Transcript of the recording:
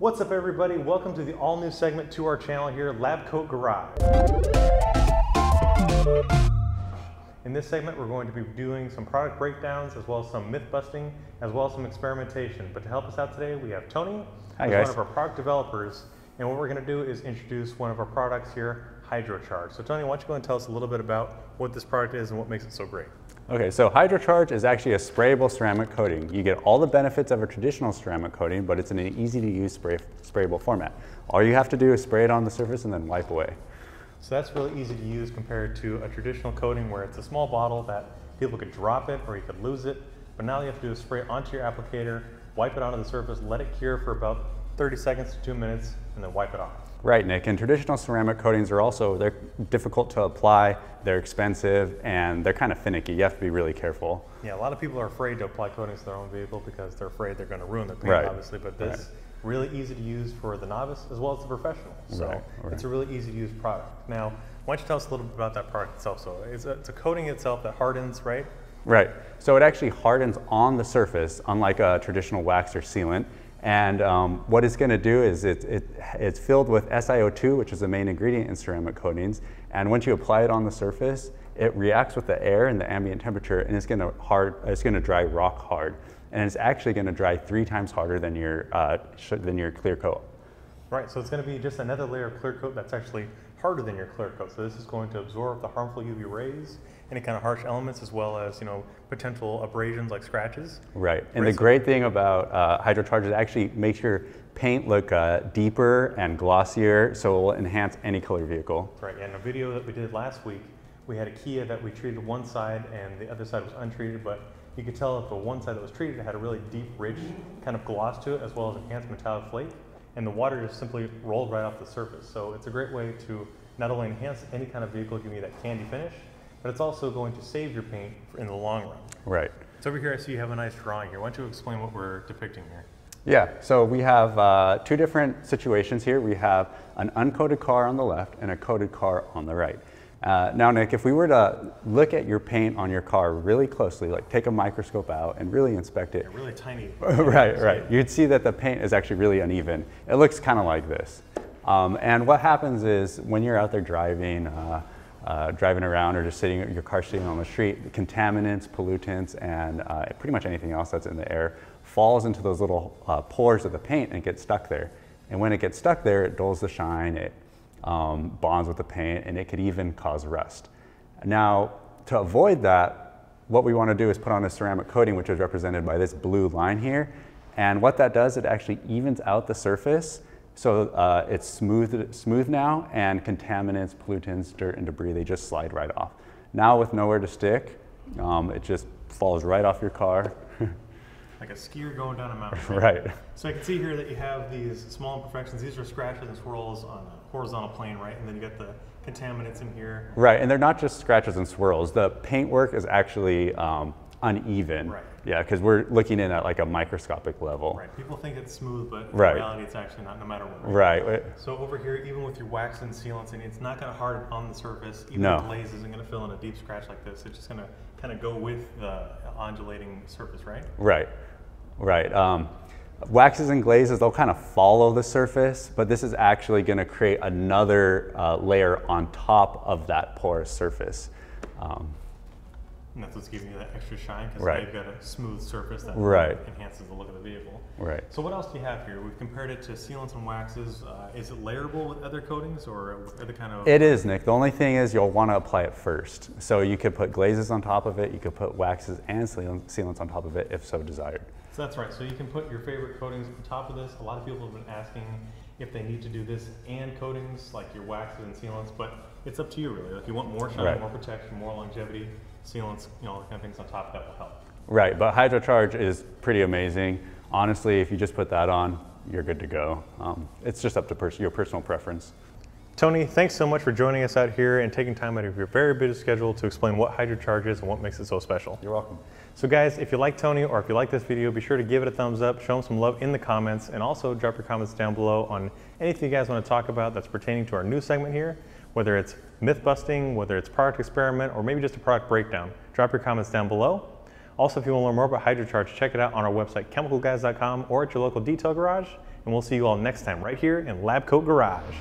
What's up everybody? Welcome to the all new segment to our channel here, Lab Coat Garage. In this segment, we're going to be doing some product breakdowns as well as some myth busting, as well as some experimentation. But to help us out today, we have Tony, Hi, who's guys. one of our product developers. And what we're gonna do is introduce one of our products here, HydroCharge. So Tony, why don't you go and tell us a little bit about what this product is and what makes it so great? Okay, so HydroCharge is actually a sprayable ceramic coating. You get all the benefits of a traditional ceramic coating, but it's in an easy to use spray, sprayable format. All you have to do is spray it on the surface and then wipe away. So that's really easy to use compared to a traditional coating where it's a small bottle that people could drop it or you could lose it. But now all you have to do is spray it onto your applicator, wipe it onto the surface, let it cure for about 30 seconds to two minutes, and then wipe it off. Right, Nick, and traditional ceramic coatings are also, they're difficult to apply, they're expensive, and they're kind of finicky. You have to be really careful. Yeah, a lot of people are afraid to apply coatings to their own vehicle because they're afraid they're going to ruin their paint, Right. obviously. But this Right. really easy to use for the novice as well as the professional. So Right, right. it's a really easy to use product. Now, why don't you tell us a little bit about that product itself? So it's a, it's a coating itself that hardens, right? Right. So it actually hardens on the surface, unlike a traditional wax or sealant. And um, what it's going to do is it, it, it's filled with SiO2, which is the main ingredient in ceramic coatings. And once you apply it on the surface, it reacts with the air and the ambient temperature, and it's going to hard. It's going to dry rock hard, and it's actually going to dry three times harder than your uh, than your clear coat. Right, so it's going to be just another layer of clear coat that's actually harder than your clear coat. So this is going to absorb the harmful UV rays, any kind of harsh elements, as well as you know potential abrasions like scratches. Right. And the great thing about uh, HydroCharge is it actually makes your paint look uh, deeper and glossier, so it will enhance any color vehicle. Right, and a video that we did last week, we had a Kia that we treated one side and the other side was untreated, but you could tell that the one side that was treated had a really deep, rich kind of gloss to it, as well as enhanced metallic flake, and the water just simply rolled right off the surface. So it's a great way to not only enhance any kind of vehicle, giving you that candy finish, but it's also going to save your paint in the long run. Right. So over here, I see you have a nice drawing here. Why don't you explain what we're depicting here? Yeah, so we have uh, two different situations here. We have an uncoated car on the left and a coated car on the right. Uh, now, Nick, if we were to look at your paint on your car really closely, like take a microscope out and really inspect it, A really tiny. right, right. You'd see that the paint is actually really uneven. It looks kind of like this. Um, and what happens is when you're out there driving, uh, uh, driving around or just sitting, your car sitting on the street, contaminants, pollutants, and uh, pretty much anything else that's in the air falls into those little uh, pores of the paint and gets stuck there. And when it gets stuck there, it dulls the shine, it um, bonds with the paint, and it could even cause rust. Now, to avoid that, what we want to do is put on a ceramic coating, which is represented by this blue line here. And what that does, it actually evens out the surface. So uh, it's smooth, smooth now, and contaminants, pollutants, dirt, and debris, they just slide right off. Now with nowhere to stick, um, it just falls right off your car. Like a skier going down a mountain. right. So I can see here that you have these small imperfections. These are scratches and swirls on a horizontal plane, right? And then you got the contaminants in here. Right, and they're not just scratches and swirls. The paintwork is actually um, uneven. Right. Yeah, because we're looking in at like a microscopic level. Right. People think it's smooth, but in Right. reality, it's actually not. No matter what. Right. So over here, even with your wax and sealants, and it's not going to harden on the surface. Even No. the glaze isn't going to fill in a deep scratch like this. It's just going to kind of go with the undulating surface, right? Right, right. Um, waxes and glazes, they'll kind of follow the surface, but this is actually going to create another uh, layer on top of that porous surface. Um, And that's what's giving you that extra shine because Right. now you've got a smooth surface that Right. enhances the look of the vehicle. right. So what else do you have here? We've compared it to sealants and waxes. Uh, is it layerable with other coatings or other kind of? It is, Nick. The only thing is you'll want to apply it first. So you could put glazes on top of it, you could put waxes and sealants on top of it if so desired. So that's right. So you can put your favorite coatings on top of this. A lot of people have been asking if they need to do this and coatings like your waxes and sealants, but it's up to you really. If you want more shine, Right. more protection, more longevity, sealants, you know, the kind of things on top that will help. Right, but HydroCharge is pretty amazing. Honestly, if you just put that on, you're good to go. Um, it's just up to pers- your personal preference. Tony, thanks so much for joining us out here and taking time out of your very busy schedule to explain what HydroCharge is and what makes it so special. You're welcome. So guys, if you like Tony or if you like this video, be sure to give it a thumbs up, show him some love in the comments, and also drop your comments down below on anything you guys want to talk about that's pertaining to our new segment here, whether it's myth busting, whether it's product experiment, or maybe just a product breakdown. Drop your comments down below. Also, if you want to learn more about HydroCharge, check it out on our website, chemicalguys.com, or at your local detail garage. and we'll see you all next time right here in Lab Coat Garage.